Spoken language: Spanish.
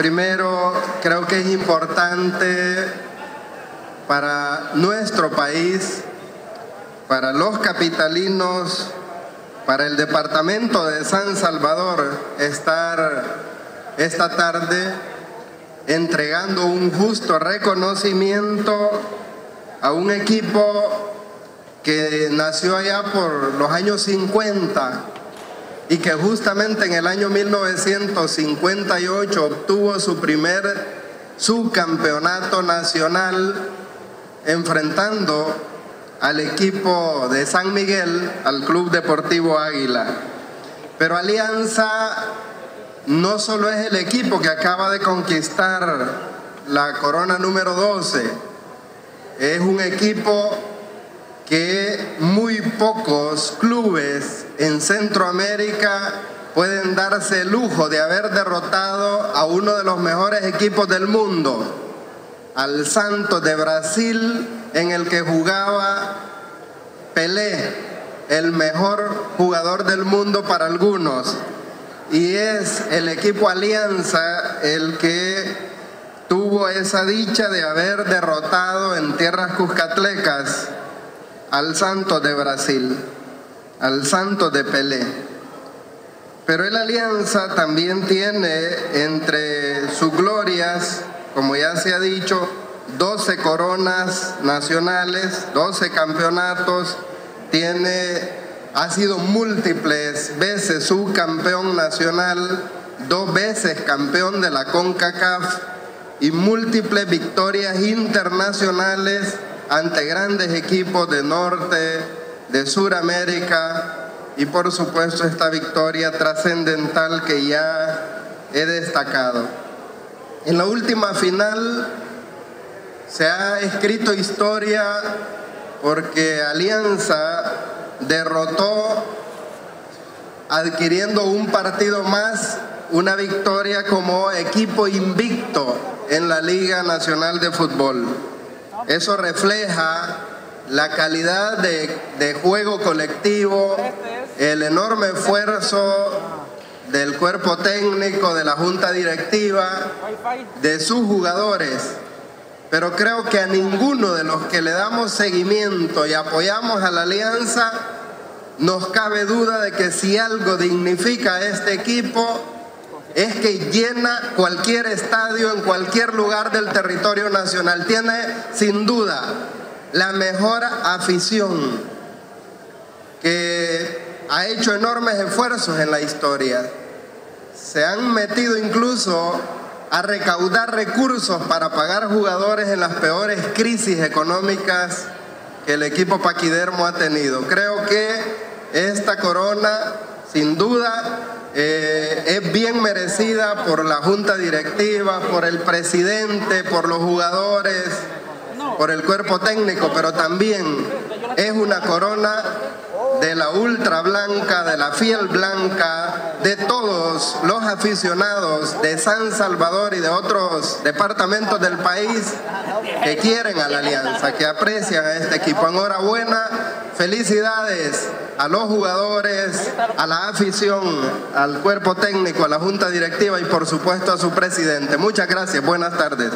Primero, creo que es importante para nuestro país, para los capitalinos, para el departamento de San Salvador, estar esta tarde entregando un justo reconocimiento a un equipo que nació allá por los años 50 y que justamente en el año 1958 obtuvo su primer subcampeonato nacional enfrentando al equipo de San Miguel, al Club Deportivo Águila. Pero Alianza no solo es el equipo que acaba de conquistar la corona número 12, es un equipo que muy pocos clubes en Centroamérica pueden darse el lujo de haber derrotado a uno de los mejores equipos del mundo, al Santos de Brasil, en el que jugaba Pelé, el mejor jugador del mundo para algunos. Y es el equipo Alianza el que tuvo esa dicha de haber derrotado en tierras cuscatlecas al santo de Brasil, al santo de Pelé. Pero el Alianza también tiene entre sus glorias, como ya se ha dicho, 12 coronas nacionales, 12 campeonatos, tiene, ha sido múltiples veces subcampeón nacional, dos veces campeón de la CONCACAF y múltiples victorias internacionales ante grandes equipos de Norte, de Suramérica y por supuesto esta victoria trascendental que ya he destacado. En la última final se ha escrito historia porque Alianza derrotó adquiriendo un partido más, una victoria como equipo invicto en la Liga Nacional de Fútbol. Eso refleja la calidad de, juego colectivo, el enorme esfuerzo del cuerpo técnico, de la junta directiva, de sus jugadores. Pero creo que a ninguno de los que le damos seguimiento y apoyamos a la alianza nos cabe duda de que si algo dignifica a este equipo es que llena cualquier estadio en cualquier lugar del territorio nacional. Tiene sin duda la mejor afición que ha hecho enormes esfuerzos en la historia. Se han metido incluso a recaudar recursos para pagar jugadores en las peores crisis económicas que el equipo paquidermo ha tenido. Creo que esta corona, sin duda, eh, es bien merecida por la junta directiva, por el presidente, por los jugadores, por el cuerpo técnico, pero también es una corona de la ultra blanca, de la fiel blanca, de todos los aficionados de San Salvador y de otros departamentos del país que quieren a la alianza, que aprecian a este equipo. Enhorabuena, felicidades a los jugadores, a la afición, al cuerpo técnico, a la junta directiva y por supuesto a su presidente. Muchas gracias, buenas tardes.